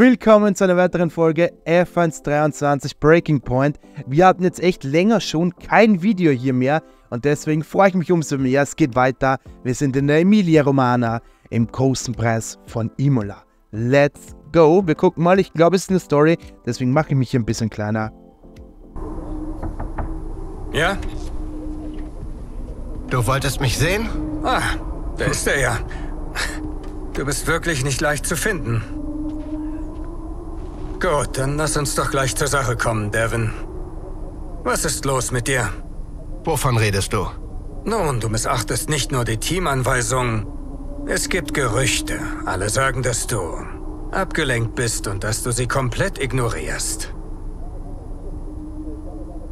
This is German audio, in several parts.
Willkommen zu einer weiteren Folge F123 Breaking Point. Wir hatten jetzt echt länger schon kein Video hier mehr und deswegen freue ich mich umso mehr. Es geht weiter. Wir sind in der Emilia Romana im großen Preis von Imola. Let's go. Wir gucken mal. Ich glaube, es ist eine Story, deswegen mache ich mich hier ein bisschen kleiner. Ja? Du wolltest mich sehen? Ah, da ist er ja. Du bist wirklich nicht leicht zu finden. Gut, dann lass uns doch gleich zur Sache kommen, Devin. Was ist los mit dir? Wovon redest du? Nun, du missachtest nicht nur die Teamanweisungen. Es gibt Gerüchte. Alle sagen, dass du abgelenkt bist und dass du sie komplett ignorierst.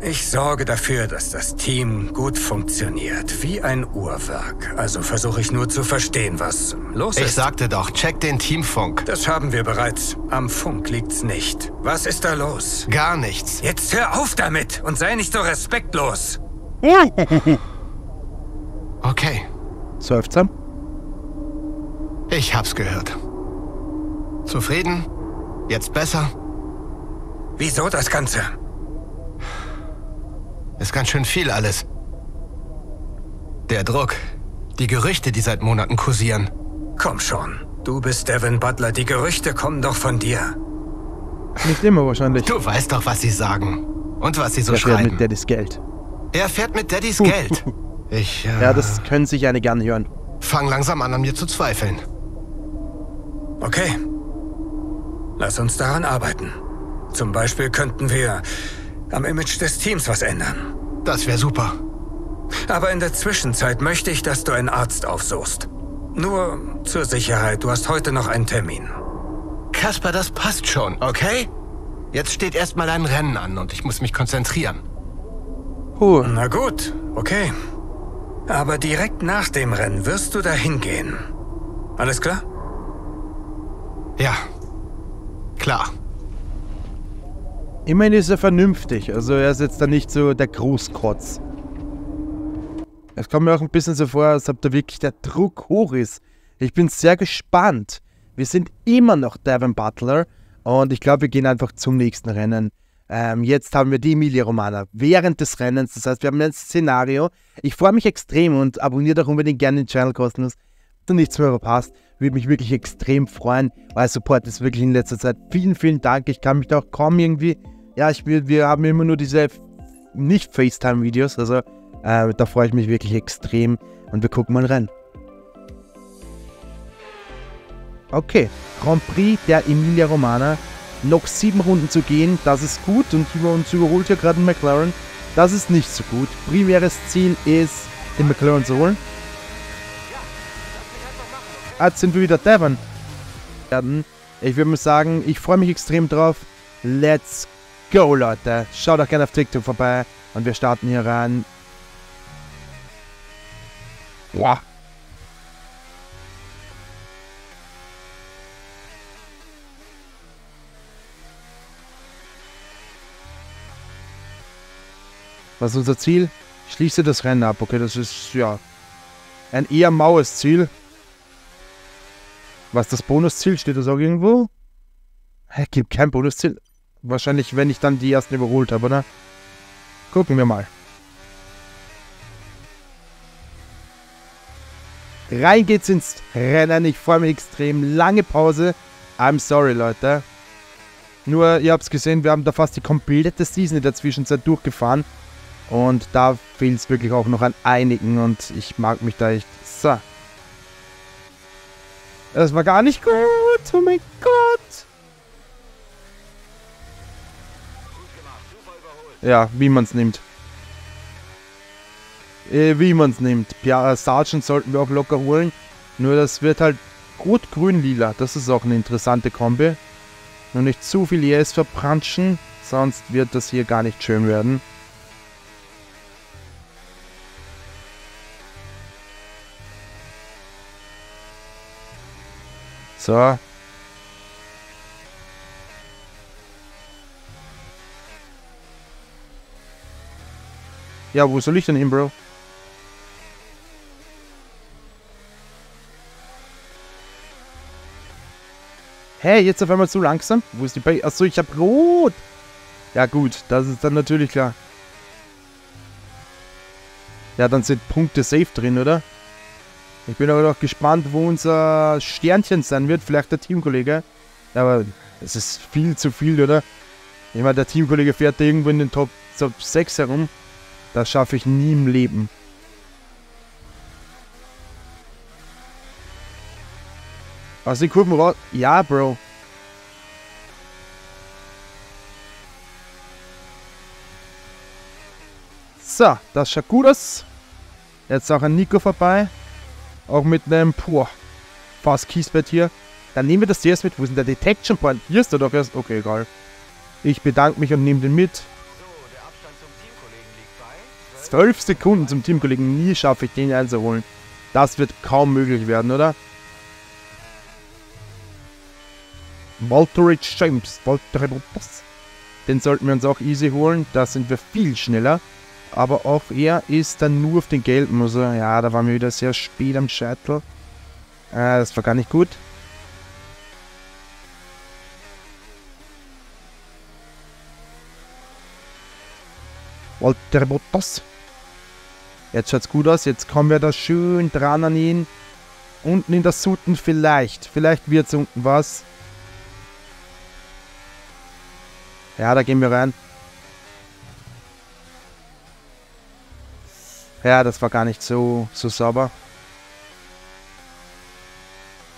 Ich sorge dafür, dass das Team gut funktioniert, wie ein Uhrwerk. Also versuche ich nur zu verstehen, was los Ich ist. sagte doch, check den Teamfunk. Das haben wir bereits. Am Funk liegt's nicht. Was ist da los? Gar nichts. Jetzt hör auf damit und sei nicht so respektlos. Okay, Seufzer. ich hab's gehört. Zufrieden? Jetzt besser? Wieso das Ganze? Ist ganz schön viel alles. Der Druck. Die Gerüchte, die seit Monaten kursieren. Komm schon. Du bist Devin Butler. Die Gerüchte kommen doch von dir. Nicht immer wahrscheinlich. Du weißt doch, was sie sagen. Und was sie so Er fährt schreiben. mit Daddys Geld. er fährt mit Daddys Geld. Ich äh, Ja, das können sich einige gerne hören. fang langsam an, an mir zu zweifeln. Okay. Lass uns daran arbeiten. Zum Beispiel könnten wir am Image des Teams was ändern. Das wäre super. Aber in der Zwischenzeit möchte ich, dass du einen Arzt aufsuchst. Nur zur Sicherheit, du hast heute noch einen Termin. Kasper, das passt schon, okay? Jetzt steht erstmal ein Rennen an und ich muss mich konzentrieren. Puh. Na gut, okay. Aber direkt nach dem Rennen wirst du dahin gehen. Alles klar? Ja. Klar. Immerhin ist er vernünftig. Also er ist jetzt da nicht so der Großkrotz. Es kommt mir auch ein bisschen so vor, als ob da wirklich der Druck hoch ist. Ich bin sehr gespannt. Wir sind immer noch Devin Butler und ich glaube, wir gehen einfach zum nächsten Rennen. Ähm, jetzt haben wir die Emilia Romana während des Rennens. Das heißt, wir haben ein Szenario. Ich freue mich extrem und abonniere doch unbedingt gerne den Channel kostenlos. Wenn nichts mehr verpasst, würde mich wirklich extrem freuen, weil Support ist wirklich in letzter Zeit. Vielen, vielen Dank. Ich kann mich da auch kaum irgendwie. Ja, ich will, wir haben immer nur diese F- nicht FaceTime-Videos. Also äh, da freue ich mich wirklich extrem. Und wir gucken mal rein. Okay, Grand Prix der Emilia Romana. Noch sieben Runden zu gehen, das ist gut. Und über uns überholt hier gerade ein McLaren. Das ist nicht so gut. Primäres Ziel ist, den McLaren zu holen. Jetzt sind wir wieder Devon. Ich würde mal sagen, ich freue mich extrem drauf. Let's go, Leute. Schaut doch gerne auf TikTok vorbei. Und wir starten hier rein. Wow. Was ist unser Ziel? Schließe das Rennen ab. Okay, das ist ja ein eher maues Ziel. Was das Bonusziel? Steht das auch irgendwo? Hä, gibt kein Bonusziel. Wahrscheinlich, wenn ich dann die ersten überholt habe, oder? Gucken wir mal. Rein geht's ins Rennen. Ich freue mich extrem. Lange Pause. I'm sorry, Leute. Nur, ihr habt's gesehen, wir haben da fast die komplette Season in der Zwischenzeit durchgefahren. Und da fehlt es wirklich auch noch an einigen und ich mag mich da echt. So. Das war gar nicht gut. Oh mein Gott. Ja, wie man es nimmt. Äh, wie man es nimmt. Ja, Sergeant sollten wir auch locker holen. Nur das wird halt rot-grün-lila. Das ist auch eine interessante Kombi. Nur nicht zu viel ES verbranchen, sonst wird das hier gar nicht schön werden. So. Ja, wo soll ich denn hin, Bro? Hä, Hä, jetzt auf einmal so langsam? Wo ist die Base? Achso, ich hab rot. Ja gut, das ist dann natürlich klar. Ja, dann sind Punkte safe drin, oder? Ich bin aber noch gespannt, wo unser Sternchen sein wird. Vielleicht der Teamkollege. Aber es ist viel zu viel, oder? Ich meine, der Teamkollege fährt irgendwo in den Top, Top 6 herum. Das schaffe ich nie im Leben. Aus den Kurven raus. Ja, Bro. So, das schaut gut aus. Jetzt auch ein Nico vorbei. Auch mit einem, boah, fast Kiesbett hier. Dann nehmen wir das zuerst mit. Wo ist denn der Detection Point? Hier ist er doch erst. Okay, egal. Ich bedanke mich und nehme den mit. 12 Sekunden zum Teamkollegen. Nie schaffe ich den einzuholen. Das wird kaum möglich werden, oder? Walteridge James. Walter. Den sollten wir uns auch easy holen. Da sind wir viel schneller. Aber auch er ist dann nur auf den gelben. Also, ja, da waren wir wieder sehr spät am Scheitel. Äh, das war gar nicht gut. Walter Bottas. Jetzt schaut's gut aus. Jetzt kommen wir da schön dran an ihn. Unten in der Suten vielleicht. Vielleicht wird's unten was. Ja, da gehen wir rein. Ja, das war gar nicht so, so sauber.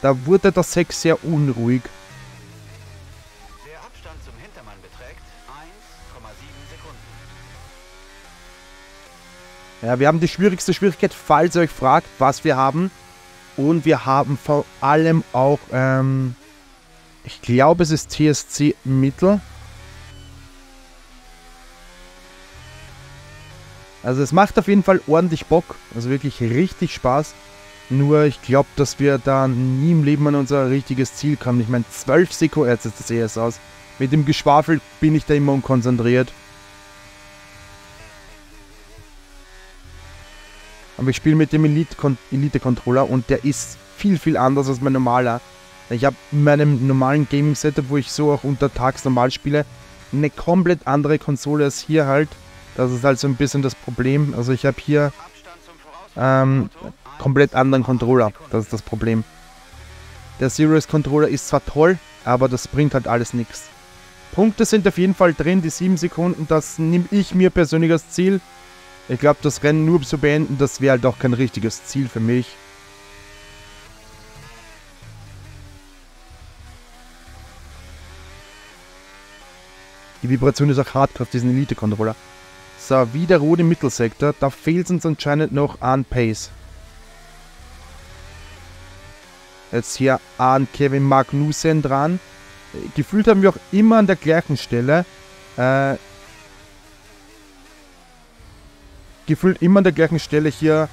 Da wurde der Sex sehr unruhig. Ja, wir haben die schwierigste Schwierigkeit, falls ihr euch fragt, was wir haben. Und wir haben vor allem auch, ähm, ich glaube es ist TSC Mittel. Also es macht auf jeden Fall ordentlich Bock, also wirklich richtig Spaß. Nur ich glaube, dass wir da nie im Leben an unser richtiges Ziel kommen. Ich meine, 12 Sekunden, jetzt ist das ES aus. Mit dem Geschwafel bin ich da immer unkonzentriert. Aber ich spiele mit dem Elite-Controller und der ist viel, viel anders als mein normaler. Ich habe in meinem normalen Gaming-Setup, wo ich so auch untertags normal spiele, eine komplett andere Konsole als hier halt. Das ist halt so ein bisschen das Problem. Also ich habe hier ähm, komplett anderen Controller. Das ist das Problem. Der Serious Controller ist zwar toll, aber das bringt halt alles nichts. Punkte sind auf jeden Fall drin, die 7 Sekunden, das nehme ich mir persönlich als Ziel. Ich glaube, das Rennen nur zu beenden, das wäre halt auch kein richtiges Ziel für mich. Die Vibration ist auch hart auf diesen Elite-Controller. So, wieder rote Mittelsektor. Da fehlt uns anscheinend noch an Pace. Jetzt hier an Kevin Magnussen dran. Gefühlt haben wir auch immer an der gleichen Stelle. Äh, gefühlt immer an der gleichen Stelle hier.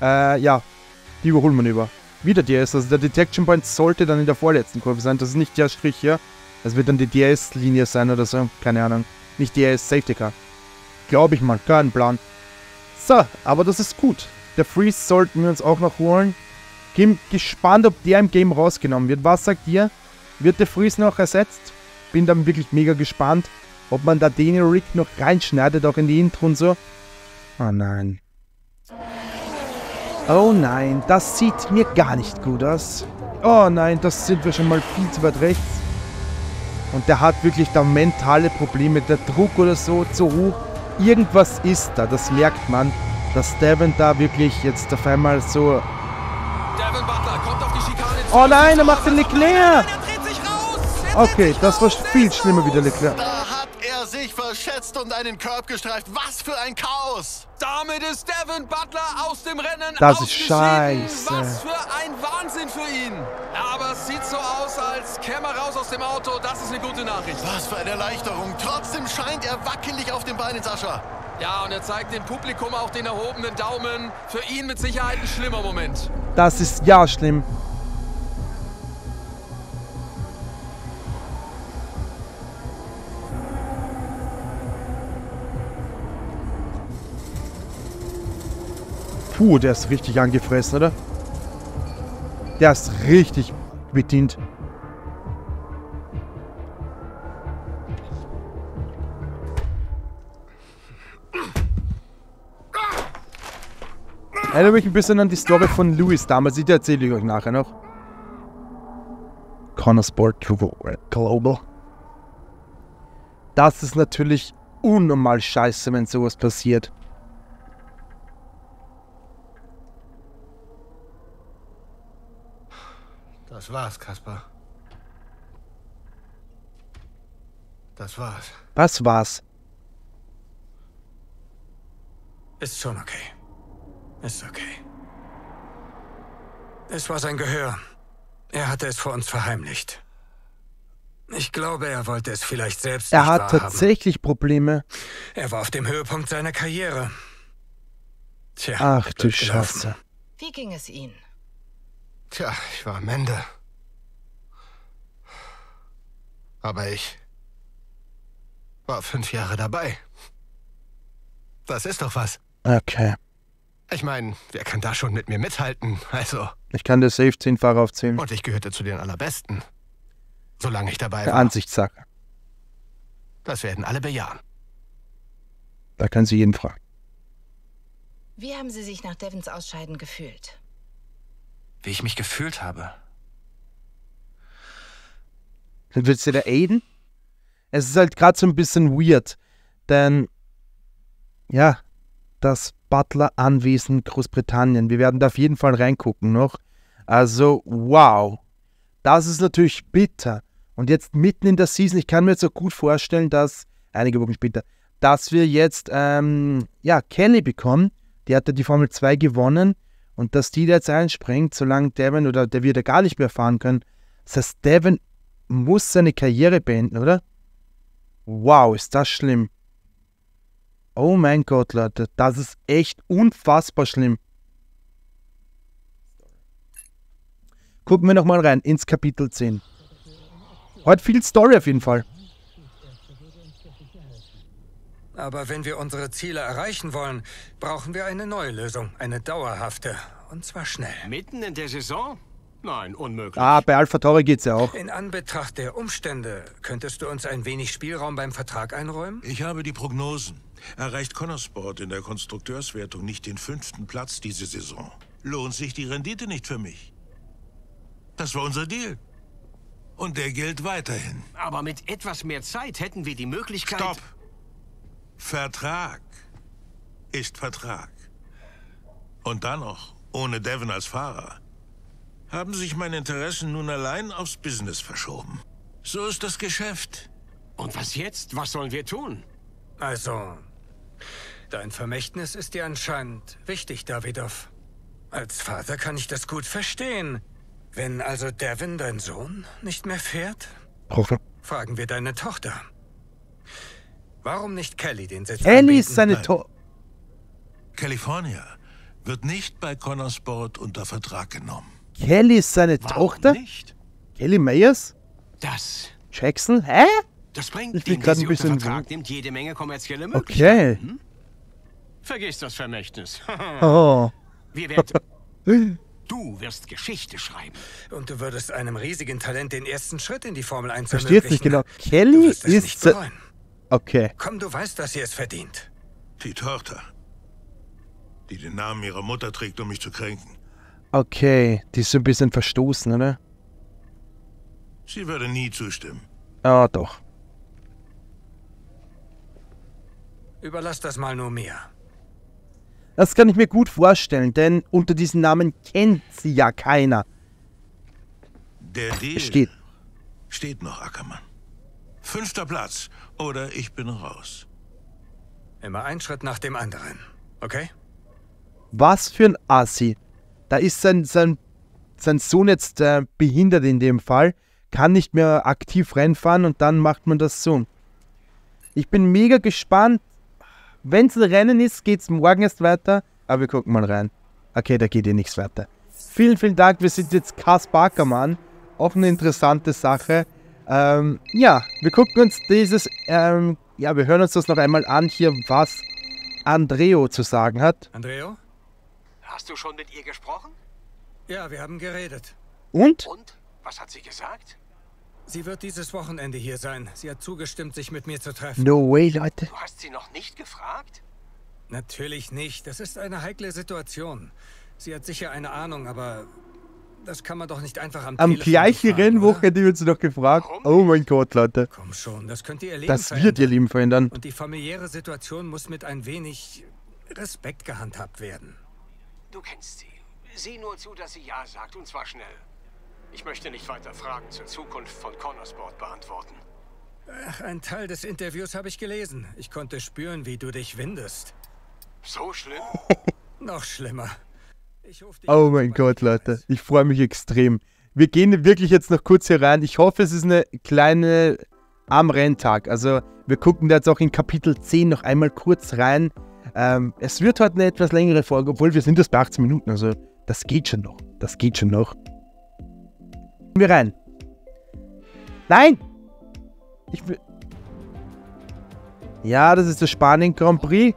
Äh, ja, die Überholmanöver. Wieder DS. Also der Detection Point sollte dann in der vorletzten Kurve sein. Das ist nicht der Strich hier. Das wird dann die DS-Linie sein oder so. Keine Ahnung. Nicht DS Safety Car. Glaube ich mal, kein Plan. So, aber das ist gut. Der Freeze sollten wir uns auch noch holen. Bin gespannt, ob der im Game rausgenommen wird. Was sagt ihr? Wird der Freeze noch ersetzt? Bin dann wirklich mega gespannt, ob man da den Rick noch reinschneidet, auch in die Intro und so. Oh nein. Oh nein, das sieht mir gar nicht gut aus. Oh nein, das sind wir schon mal viel zu weit rechts. Und der hat wirklich da mentale Probleme. Der Druck oder so zu hoch irgendwas ist da, das merkt man, dass Devin da wirklich jetzt auf einmal so... Devin Butler kommt auf die Schikane Oh nein, er macht den Leclerc! Okay, das war viel schlimmer wie der Leclerc. Sich verschätzt und einen Curb gestreift. Was für ein Chaos! Damit ist Devin Butler aus dem Rennen Das ist scheiße. Was für ein Wahnsinn für ihn. Aber es sieht so aus, als käme er raus aus dem Auto. Das ist eine gute Nachricht. Was für eine Erleichterung. Trotzdem scheint er wackelig auf den Beinen, Sascha. Ja, und er zeigt dem Publikum auch den erhobenen Daumen. Für ihn mit Sicherheit ein schlimmer Moment. Das ist ja schlimm. Puh, der ist richtig angefressen, oder? Der ist richtig bedient. Erinnere mich ein bisschen an die Story von Louis damals, die erzähle ich euch nachher noch. Connorsport Global. Das ist natürlich unnormal scheiße, wenn sowas passiert. Das war's, Kaspar. Das war's. Was war's? Ist schon okay. Ist okay. Es war sein Gehör. Er hatte es vor uns verheimlicht. Ich glaube, er wollte es vielleicht selbst Er nicht hat wahrhaben. tatsächlich Probleme. Er war auf dem Höhepunkt seiner Karriere. Tja, Ach du. Scheiße. Wie ging es Ihnen? Tja, ich war am Ende. Aber ich war fünf Jahre dabei. Das ist doch was. Okay. Ich meine, wer kann da schon mit mir mithalten? Also, Ich kann dir safe 10 Fahrer aufzählen. und ich gehörte zu den allerbesten. Solange ich dabei Der war. Ansichtssache. Das werden alle bejahen. Da können Sie jeden fragen. Wie haben Sie sich nach Devons Ausscheiden gefühlt? Wie ich mich gefühlt habe. Dann willst du der Aiden? Es ist halt gerade so ein bisschen weird, denn ja, das Butler-Anwesen Großbritannien. Wir werden da auf jeden Fall reingucken noch. Also, wow. Das ist natürlich bitter. Und jetzt mitten in der Season, ich kann mir jetzt so gut vorstellen, dass, einige Wochen später, dass wir jetzt, ähm, ja, Kelly bekommen. Die hat ja die Formel 2 gewonnen. Und dass die jetzt einspringt, solange Devin oder der wird ja gar nicht mehr fahren können. Das heißt, Devin muss seine Karriere beenden, oder? Wow, ist das schlimm. Oh mein Gott, Leute, das ist echt unfassbar schlimm. Gucken wir nochmal rein ins Kapitel 10. Heute viel Story auf jeden Fall. Aber wenn wir unsere Ziele erreichen wollen, brauchen wir eine neue Lösung, eine dauerhafte. Und zwar schnell. Mitten in der Saison? Nein, unmöglich. Ah, bei Alpha Tauri geht's ja auch. In Anbetracht der Umstände, könntest du uns ein wenig Spielraum beim Vertrag einräumen? Ich habe die Prognosen. Erreicht Connorsport in der Konstrukteurswertung nicht den fünften Platz diese Saison, lohnt sich die Rendite nicht für mich. Das war unser Deal. Und der gilt weiterhin. Aber mit etwas mehr Zeit hätten wir die Möglichkeit... Stopp! Vertrag ist Vertrag. Und dann noch, ohne Devon als Fahrer, haben sich meine Interessen nun allein aufs Business verschoben. So ist das Geschäft. Und was jetzt? Was sollen wir tun? Also, dein Vermächtnis ist dir anscheinend wichtig, Davidoff. Als Vater kann ich das gut verstehen. Wenn also Devin, dein Sohn, nicht mehr fährt, fragen wir deine Tochter. Warum nicht Kelly den Sitz Kelly anbieten? ist seine. Tochter. California wird nicht bei Connorsport unter Vertrag genommen. Kelly ist seine Warum Tochter? nicht? Kelly Myers? Das... Jackson? Hä? Das bringt Ich bin die ein bisschen unter Vertrag nimmt jede Menge kommerzielle Okay. Möglichkeiten. Vergiss das Vermächtnis. Oh. wir werden... Du wirst Geschichte schreiben. Und du würdest einem riesigen Talent den ersten Schritt in die Formel 1 Versteht nicht genau. Kelly nicht ist. bereuen. Okay. Komm, du weißt, dass sie es verdient. Die Tochter, die den Namen ihrer Mutter trägt, um mich zu kränken. Okay. Die ist so ein bisschen verstoßen, oder? Sie würde nie zustimmen. Ah, doch. Überlass das mal nur mir. Das kann ich mir gut vorstellen, denn unter diesem Namen kennt sie ja keiner. Der Deal Steht. steht noch, Ackermann. Fünfter Platz oder ich bin raus. Immer ein Schritt nach dem anderen. Okay? Was für ein Assi. Da ist sein, sein, sein Sohn jetzt äh, behindert in dem Fall, kann nicht mehr aktiv reinfahren und dann macht man das so. Ich bin mega gespannt. Wenn es ein Rennen ist, geht es morgen erst weiter. Aber wir gucken mal rein. Okay, da geht eh nichts weiter. Vielen, vielen Dank. Wir sind jetzt Kaspar Ackermann. Auch eine interessante Sache. Ähm, ja, wir gucken uns dieses, ähm, ja, wir hören uns das noch einmal an hier, was Andreo zu sagen hat. Andreo? Hast du schon mit ihr gesprochen? Ja, wir haben geredet. Und? Und? Was hat sie gesagt? Sie wird dieses Wochenende hier sein. Sie hat zugestimmt, sich mit mir zu treffen. No way, Leute. Du hast sie noch nicht gefragt? Natürlich nicht. Das ist eine heikle Situation. Sie hat sicher eine Ahnung, aber das kann man doch nicht einfach am, Am gleichen fragen, Rennwoche oder? hätte ich uns noch gefragt. Oh mein Gott, Leute. Komm schon, das könnte ihr Leben Das verändern. wird ihr Leben verändern. Und die familiäre Situation muss mit ein wenig Respekt gehandhabt werden. Du kennst sie. Sieh nur zu, dass sie Ja sagt, und zwar schnell. Ich möchte nicht weiter Fragen zur Zukunft von Connorsport beantworten. Ach, ein Teil des Interviews habe ich gelesen. Ich konnte spüren, wie du dich windest. So schlimm? Noch schlimmer. Oh mein Gott, Leute. Ich freue mich extrem. Wir gehen wirklich jetzt noch kurz hier rein. Ich hoffe, es ist eine kleine am Renntag. Also, wir gucken da jetzt auch in Kapitel 10 noch einmal kurz rein. Ähm, es wird heute eine etwas längere Folge, obwohl wir sind erst bei 18 Minuten. Also, das geht schon noch. Das geht schon noch. Gehen wir rein. Nein! Ich will. Ja, das ist der Spanien Grand Prix.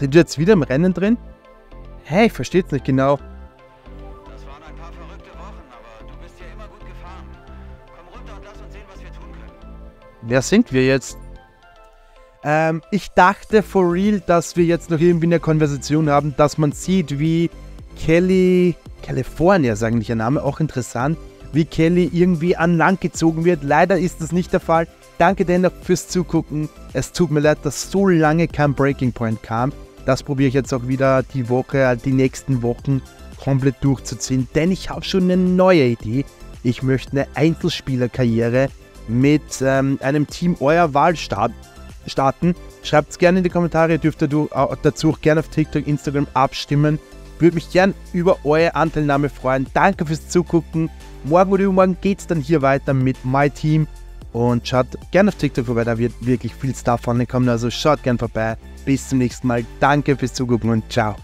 Sind wir jetzt wieder im Rennen drin? Hey, ich versteh's nicht genau. Das waren ein paar verrückte Wochen, aber du bist ja immer gut gefahren. Komm runter und lass uns sehen, was wir tun können. Wer sind wir jetzt? Ähm, ich dachte for real, dass wir jetzt noch irgendwie eine Konversation haben, dass man sieht, wie Kelly, California ist eigentlich ihr Name, auch interessant, wie Kelly irgendwie an Land gezogen wird. Leider ist das nicht der Fall. Danke dennoch fürs Zugucken. Es tut mir leid, dass so lange kein Breaking Point kam. Das probiere ich jetzt auch wieder die Woche, die nächsten Wochen komplett durchzuziehen, denn ich habe schon eine neue Idee. Ich möchte eine Einzelspielerkarriere mit ähm, einem Team eurer Wahl start starten. Schreibt es gerne in die Kommentare, ihr dürft dadu- au- dazu auch gerne auf TikTok, Instagram abstimmen. Würde mich gern über eure Anteilnahme freuen. Danke fürs Zugucken. Morgen oder übermorgen geht es dann hier weiter mit My Team. Und schaut gerne auf TikTok vorbei, da wird wirklich viel Stuff von kommen. Also schaut gern vorbei. Bis zum nächsten Mal. Danke fürs Zugucken und ciao.